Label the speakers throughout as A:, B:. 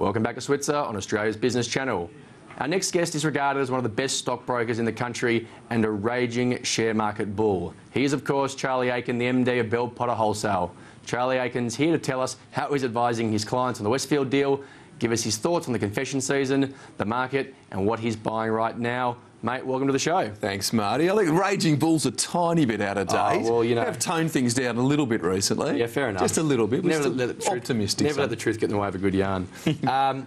A: Welcome back to Switzer on Australia's Business Channel. Our next guest is regarded as one of the best stockbrokers in the country and a raging share market bull. He is, of course, Charlie Aitken, the MD of Bell Potter Wholesale. Charlie Aitken's here to tell us how he's advising his clients on the Westfield deal, give us his thoughts on the confession season, the market, and what he's buying right now. Mate, welcome to the show.
B: Thanks, Marty. I think Raging Bull's a tiny bit out of date.
A: Oh,
B: date.
A: well, you know- we
B: have toned things down a little bit recently.
A: Yeah, fair enough.
B: Just a little bit. We're
A: Never let the truth,
B: optimistic.
A: Never
B: so-
A: let the truth get in the way of a good yarn. um,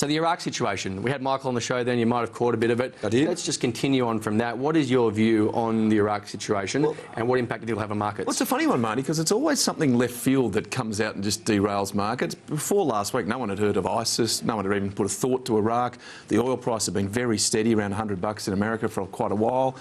A: so the Iraq situation, we had Michael on the show then, you might have caught a bit of it.
B: I did.
A: Let's just continue on from that. What is your view on the Iraq situation and what impact it will have on markets?
B: Well, it's a funny one, Marty, because it's always something left field that comes out and just derails markets. Before last week, no one had heard of ISIS. No one had even put a thought to Iraq. The oil price had been very steady, around 100 bucks in America for quite a while.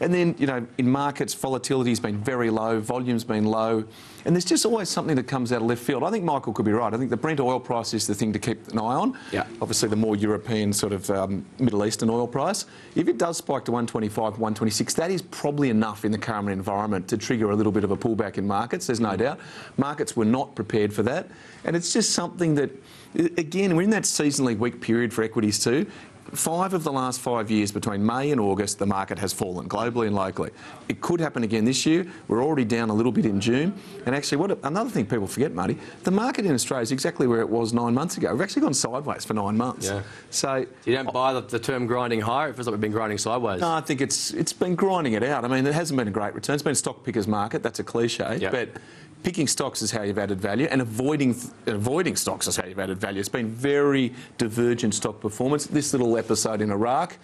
B: And then, you know, in markets, volatility's been very low, volume's been low. And there's just always something that comes out of left field. I think Michael could be right. I think the Brent oil price is the thing to keep an eye on.
A: Yeah.
B: Obviously, the more European sort of um, Middle Eastern oil price. If it does spike to 125, 126, that is probably enough in the current environment to trigger a little bit of a pullback in markets. There's no doubt. Markets were not prepared for that, and it's just something that, again, we're in that seasonally weak period for equities too. Five of the last five years, between May and August, the market has fallen globally and locally. It could happen again this year. We're already down a little bit in June. And actually, what another thing people forget, Marty, the market in Australia is exactly where it was nine months ago. We've actually gone sideways for nine months.
A: Yeah.
B: So
A: you don't buy the, the term grinding higher? It feels like we've been grinding sideways.
B: no, I think it's it's been grinding it out. I mean, it hasn't been a great return. It's been a stock picker's market. That's a cliche.
A: Yeah.
B: But picking stocks is how you've added value, and avoiding avoiding stocks is how you've added value. It's been very divergent stock performance. This little episode in Iraq.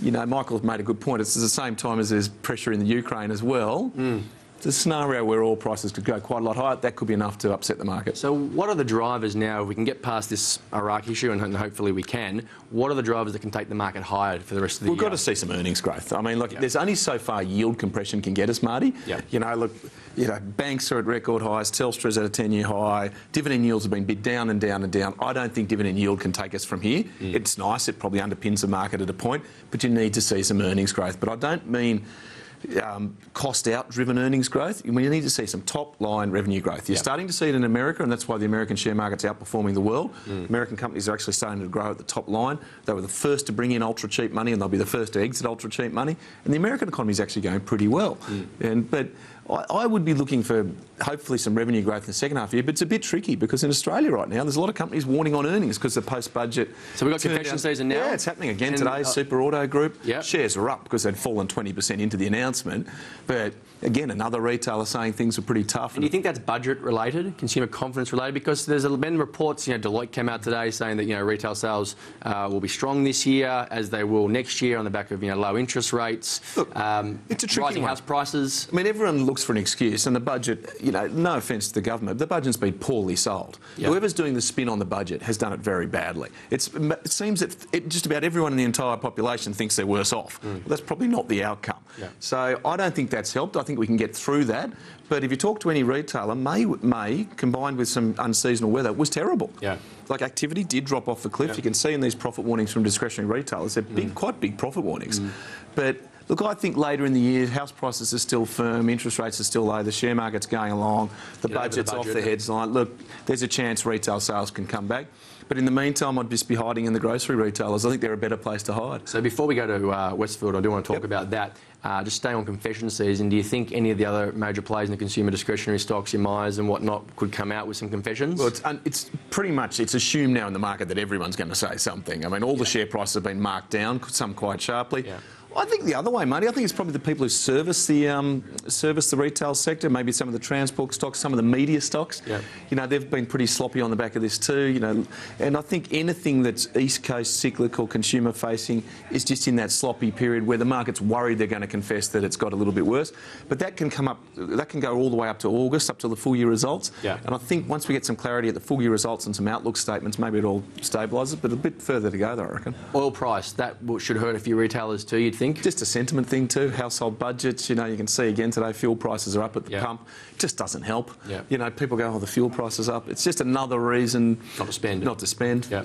B: You know, Michael's made a good point. It's at the same time as there's pressure in the Ukraine as well. Hmm. It's a scenario where oil prices could go quite a lot higher. That could be enough to upset the market.
A: So, what are the drivers now? If we can get past this Iraq issue, and hopefully we can, what are the drivers that can take the market higher for the rest of the year?
B: We've got to see some earnings growth. I mean, look, there's only so far yield compression can get us, Marty.
A: Yeah.
B: You know, look, you know, banks are at record highs, Telstra's at a 10-year high, dividend yields have been bid down and down and down. I don't think dividend yield can take us from here. It's nice, it probably underpins the market at a point, but you need to see some earnings growth. But I don't mean um, cost out driven earnings growth. We need to see some top line revenue growth. You're
A: Yeah.
B: starting to see it in America, and that's why the American share market's outperforming the world.
A: Mm.
B: American companies are actually starting to grow at the top line. They were the first to bring in ultra cheap money, and they'll be the first to exit ultra cheap money. And the American economy is actually going pretty well.
A: Mm.
B: And but I, I would be looking for hopefully some revenue growth in the second half of the year. But it's a bit tricky because in Australia right now, there's a lot of companies warning on earnings because the post budget.
A: So we've got confession season now?
B: Yeah, it's happening again
A: And,
B: today.
A: uh,
B: Super Auto Group
A: Yep.
B: shares are up because they'd fallen 20% into the announcement. But again, another retailer saying things are pretty tough.
A: And do you think that's budget related, consumer confidence related? Because there's been reports, you know, Deloitte came out today saying that, you know, retail sales uh, will be strong this year as they will next year on the back of, you know, low interest rates,
B: Look,
A: um,
B: it's a tricky
A: rising
B: one.
A: house prices.
B: I mean, everyone looks for an excuse, and the budget, you know, no offence to the government, the budget's been poorly sold.
A: Yeah.
B: Whoever's doing the spin on the budget has done it very badly. It's, it seems that it, just about everyone in the entire population thinks they're worse off. Well, that's probably not the outcome.
A: Mm. Yeah.
B: So I don't think that's helped. I think we can get through that. But if you talk to any retailer, May, May combined with some unseasonal weather, was terrible.
A: Yeah.
B: Like activity did drop off the cliff.
A: Yeah.
B: You can see in these profit warnings from discretionary retailers, they're big, quite big profit warnings. But look, I think later in the year, house prices are still firm, interest rates are still low, the share market's going along, the
A: Get over the
B: budget's off the headline. Look, there's a chance retail sales can come back. But in the meantime, I'd just be hiding in the grocery retailers. I think they're a better place to hide.
A: So before we go to uh, Westfield, I do want to talk
B: Yep.
A: about that. Uh, just stay on confession season, do you think any of the other major players in the consumer discretionary stocks, your Myers and whatnot, could come out with some confessions?
B: Well, it's, it's pretty much it's assumed now in the market that everyone's going to say something. I mean, all the share prices have been marked down, some quite sharply.
A: Yeah.
B: I think the other way, Marty. I think it's probably the people who service the um, service the retail sector. Maybe some of the transport stocks, some of the media stocks.
A: Yeah.
B: You know, they've been pretty sloppy on the back of this too. You know, and I think anything that's East Coast cyclical, consumer facing, is just in that sloppy period where the market's worried they're going to confess that it's got a little bit worse. But that can come up. That can go all the way up to August, up to the full year results.
A: Yeah.
B: And I think once we get some clarity at the full year results and some outlook statements, maybe it all stabilises. But a bit further to go, though, I reckon.
A: Oil price, that should hurt a few retailers too, you'd think?
B: Just a sentiment thing too. Household budgets. You know, you can see again today fuel prices are up at the
A: Yeah.
B: pump. Just doesn't help.
A: Yeah.
B: You know, people go, oh, the fuel price is up. It's just another reason
A: Not to spend.
B: Not to spend.
A: Yeah.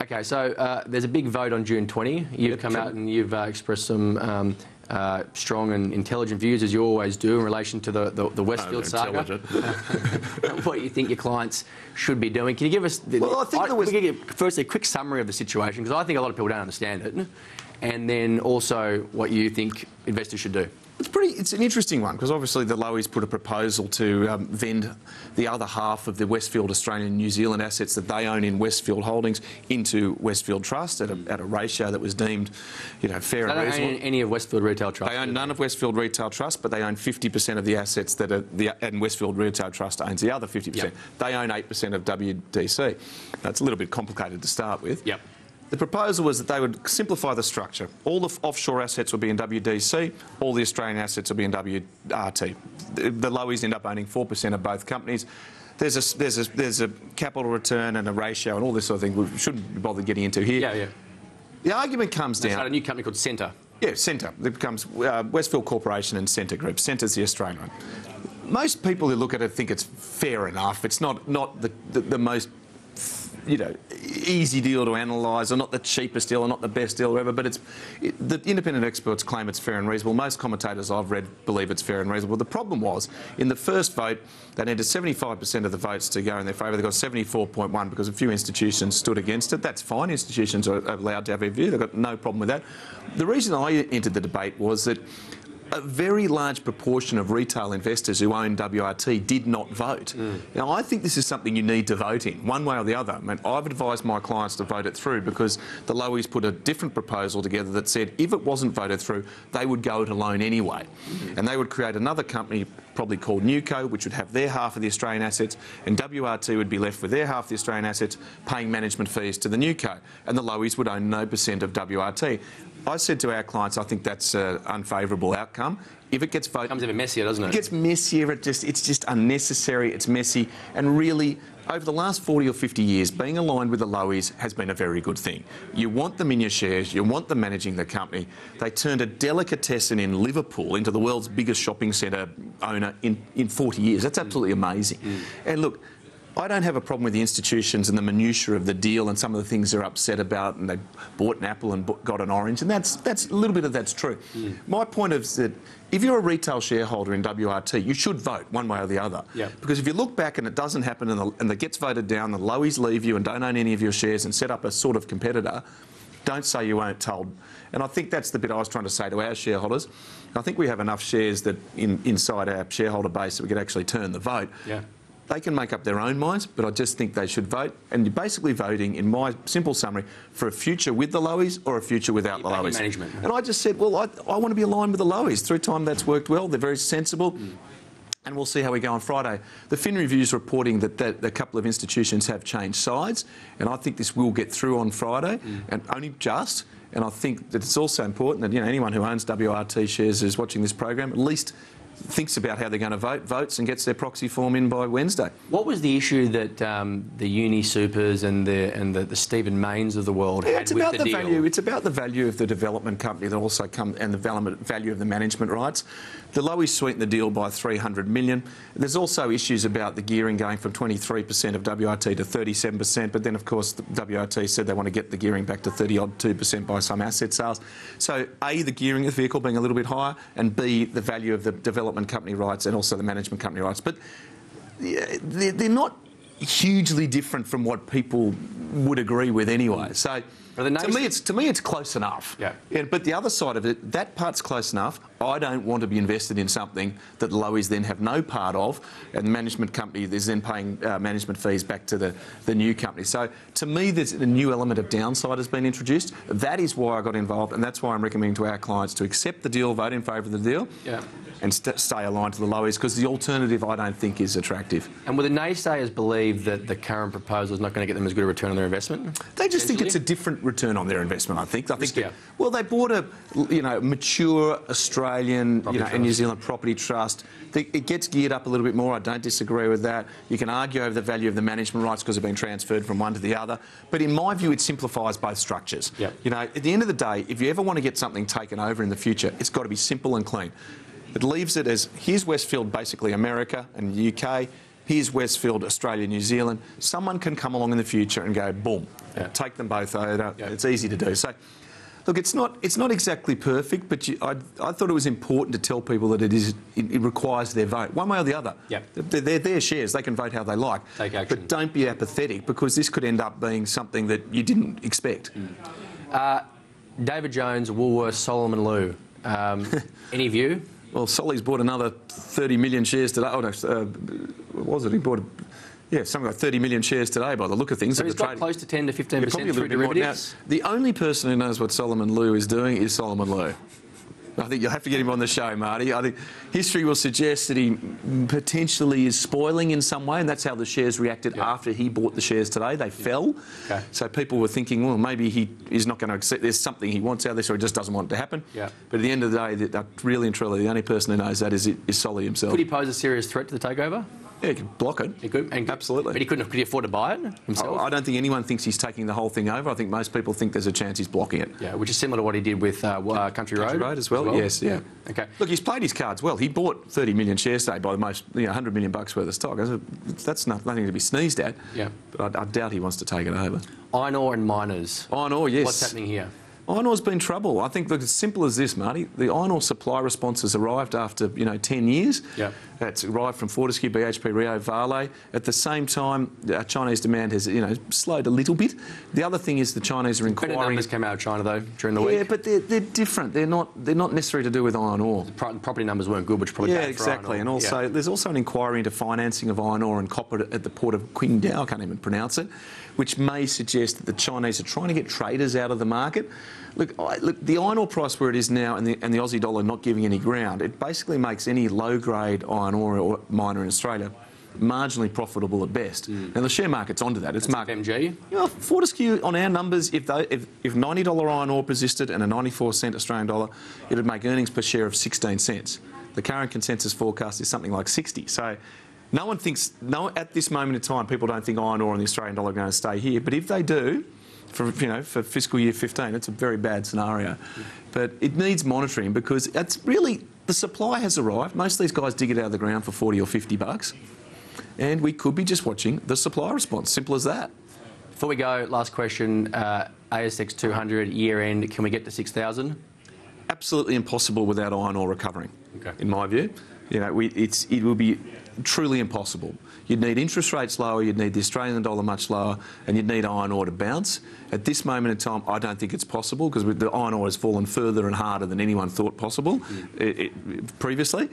A: Okay, so uh, there's a big vote on June 20. You've
B: Yep,
A: come
B: come-
A: out and you've uh, expressed some um, uh, strong and intelligent views, as you always do, in relation to the, the, the Westfield saga. what you think your clients should be doing. Can you give us... The,
B: well, I think
A: I,
B: there was...
A: Firstly, a quick summary of the situation, because I think a lot of people don't understand it. And then also what you think investors should do.
B: It's pretty. It's an interesting one because obviously the Lowies put a proposal to um, vend the other half of the Westfield Australian and New Zealand assets that they own in Westfield Holdings into Westfield Trust at a, at a ratio that was deemed, you know, fair
A: so
B: and reasonable.
A: They own any of Westfield Retail Trust.
B: They own none of Westfield Retail Trust, but they own 50% of the assets that are the and Westfield Retail Trust owns the other 50%. Yep. They own 8% of WDC. That's a little bit complicated to start with.
A: Yep.
B: The proposal was that they would simplify the structure. All the offshore assets would be in WDC, all the Australian assets would be in WRT. The, the Lowies end up owning 4% of both companies. There's a, there's, a, there's a capital return and a ratio and all this sort of thing we shouldn't be bothered getting into here.
A: Yeah, yeah.
B: The argument comes
A: they
B: down...
A: a new company called Scentre.
B: Yeah, Scentre. It becomes uh, Westfield Corporation and Scentre Group. Scentre's the Australian one. Most people who look at it think it's fair enough. It's not, not the, the, the most you know, easy deal to analyse, or not the cheapest deal, or not the best deal, or whatever. But it's it, the independent experts claim it's fair and reasonable. Most commentators I've read believe it's fair and reasonable. The problem was in the first vote, they needed 75% of the votes to go in their favour. They got 74.1 because a few institutions stood against it. That's fine. Institutions are allowed to have a view. They've got no problem with that. The reason I entered the debate was that a very large proportion of retail investors who own WRT did not vote. Mm. Now, I think this is something you need to vote in, one way or the other. I mean, I've advised my clients to vote it through because the Lowies put a different proposal together that said if it wasn't voted through, they would go it alone anyway. Mm. And they would create another company, probably called Newco, which would have their half of the Australian assets, and WRT would be left with their half of the Australian assets, paying management fees to the Newco. And the Lowies would own no percent of WRT. I said to our clients, I think that's an unfavourable outcome. If it gets voted,
A: it becomes a bit messier, doesn't it?
B: It gets messier. It just it's just unnecessary. It's messy, and really. Over the last 40 or 50 years, being aligned with the Lowies has been a very good thing. You want them in your shares, you want them managing the company. They turned a delicatessen in Liverpool into the world's biggest shopping centre owner in, in 40 years. That's absolutely amazing. Mm. And look, I don't have a problem with the institutions and the minutiae of the deal and some of the things they're upset about and they bought an apple and got an orange and that's that's a little bit of that's true. Mm. My point is that if you're a retail shareholder in WRT, you should vote one way or the other.
A: Yeah.
B: Because if you look back and it doesn't happen and, the, and it gets voted down, the lowies leave you and don't own any of your shares and set up a sort of competitor, don't say you weren't told. And I think that's the bit I was trying to say to our shareholders. I think we have enough shares that in, inside our shareholder base that we could actually turn the vote.
A: Yeah.
B: They can make up their own minds, but I just think they should vote. And you're basically voting, in my simple summary, for a future with the Lowies or a future without the Lowies.
A: Management.
B: And I just said, well, I, I want to be aligned with the Lowies. Through time, that's worked well. They're very sensible. Mm. And we'll see how we go on Friday. The Fin Review is reporting that, that a couple of institutions have changed sides, and I think this will get through on Friday, mm. and only just. And I think that it's also important that you know anyone who owns WRT shares is watching this program at least thinks about how they're going to vote, votes and gets their proxy form in by Wednesday.
A: What was the issue that um, the UniSupers and the and the, the Stephen Maynes of the world yeah, had
B: it's about
A: the,
B: the value. It's about the value of the development company that also come and the value of the management rights. The Lowies sweetened the deal by 300 million. There's also issues about the gearing going from 23% of WRT to 37%, but then of course the WRT said they want to get the gearing back to 30 odd 2% by some asset sales. So A, the gearing of the vehicle being a little bit higher, and B, the value of the development company rights and also the management company rights. But they're not hugely different from what people would agree with anyway. So to me, it's to me, it's close enough.
A: Yeah.
B: yeah. But the other side of it, that part's close enough. I don't want to be invested in something that Lowies then have no part of, and the management company is then paying uh, management fees back to the, the new company. So to me, there's a new element of downside has been introduced. That is why I got involved, and that's why I'm recommending to our clients to accept the deal, vote in favour of the deal.
A: Yeah
B: and st stay aligned to the Lowies because the alternative I don't think is attractive.
A: And will the naysayers believe that the current proposal is not going to get them as good a return on their investment?
B: They just think it's a different return on their investment. I think. I think. That, well, they bought a you know mature Australian you know, and New Zealand property trust. It gets geared up a little bit more. I don't disagree with that. You can argue over the value of the management rights because they've been transferred from one to the other. But in my view, it simplifies both structures.
A: Yep.
B: You know, at the end of the day, if you ever want to get something taken over in the future, it's got to be simple and clean. It leaves it as here's Westfield, basically America and the UK. Here's Westfield, Australia, New Zealand. Someone can come along in the future and go, boom, yeah. take them both over. It's easy to do. So Look, it's not it's not exactly perfect, but you, I, I thought it was important to tell people that it is it, it requires their vote, one way or the other.
A: Yep.
B: They're, they're their shares; they can vote how they like.
A: Take action.
B: But don't be apathetic because this could end up being something that you didn't expect.
A: David Jones, Woolworths, Solomon Lew. Um, any view?
B: Well, Solly's bought another 30 million shares today. Oh no, uh, what was it? He bought. Yeah, something like 30 million shares today by the look of things.
A: So he's got close to 10 to 15
B: Yeah,
A: percent
B: probably a
A: through
B: more. Now, the only person who knows what Solomon Lew is doing is Solomon Lew. I think you'll have to get him on the show, Marty. I think history will suggest that he potentially is spoiling in some way, and that's how the shares reacted
A: Yeah.
B: after he bought the shares today. They fell.
A: Okay.
B: So people were thinking, well, maybe he is not going to accept. There's something he wants out of this, or he just doesn't want it to happen.
A: Yeah.
B: But at the end of the day, uh, really and truly, the only person who knows that is is Solly himself.
A: Could he pose a serious threat to the takeover?
B: Yeah, he could block it.
A: He could, and
B: Absolutely.
A: But he couldn't. Could he afford to buy it himself?
B: I don't think anyone thinks he's taking the whole thing over. I think most people think there's a chance he's blocking it.
A: yeah, which is similar to what he did with uh, uh, Country Road.
B: Country Road as well. Yes, yeah.
A: Okay.
B: Look, he's played his cards well. He bought 30 million shares today by the most, you know, 100 million bucks worth of stock. That's- That's not, nothing to be sneezed at.
A: Yeah.
B: But I, I doubt he wants to take it over.
A: Iron ore and miners.
B: Iron ore, yes.
A: What's happening here?
B: Iron ore's been trouble. I think, look, it's simple as this, Marty. The iron ore supply response has arrived after, you know, 10 years.
A: Yep.
B: It's arrived from Fortescue, BHP, Rio, Vale. At the same time, uh, Chinese demand has, you know, slowed a little bit. The other thing is the Chinese are inquiring.
A: Better numbers came out of China though during the
B: Yeah,
A: week.
B: but they're, they're different. They're not, they're not necessarily to do with iron ore.
A: Pro- property numbers weren't good, which probably
B: Yeah, exactly. And also,
A: Yeah.
B: there's also an inquiry into financing of iron ore and copper at the port of Qingdao, I can't even pronounce it, which may suggest that the Chinese are trying to get traders out of the market. Look, I, look the iron ore price where it is now and the, and the Aussie dollar not giving any ground, it basically makes any low grade iron ore or miner in Australia marginally profitable at best.
A: Mm.
B: Now, the share market's onto that. It's market.
A: FMG.
B: You know, Fortescue, on our numbers, if, they, if, if $90 iron ore persisted and a 94 cent Australian dollar, it would make earnings per share of 16 cents. The current consensus forecast is something like 60. So no one thinks, no, at this moment in time, people don't think iron ore and the Australian dollar are going to stay here. But if they do, for, you know, for fiscal year 15, it's a very bad scenario. But it needs monitoring because it's really, the supply has arrived. Most of these guys dig it out of the ground for 40 or 50 bucks. And we could be just watching the supply response. Simple as that.
A: Before we go, last question. Uh, ASX 200 year end. Can we get to 6,000?
B: absolutely impossible without iron ore recovering.
A: Okay.
B: In my view, you know, we, it's it will be truly impossible. You'd need interest rates lower, you'd need the Australian dollar much lower, and you'd need iron ore to bounce. At this moment in time, I don't think it's possible because the iron ore has fallen further and harder than anyone thought possible mm. it, it, previously.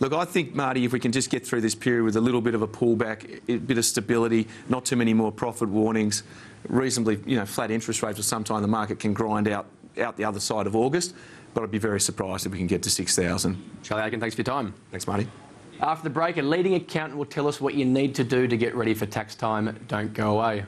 B: Look, I think, Marty, if we can just get through this period with a little bit of a pullback, a bit of stability, not too many more profit warnings, reasonably, you know, flat interest rates for some time, the market can grind out out the other side of August. But I'd be very surprised if we can get to 6,000.
A: Charlie Aitken, thanks for your time.
B: Thanks, Marty.
A: After the break, a leading accountant will tell us what you need to do to get ready for tax time. Don't go away.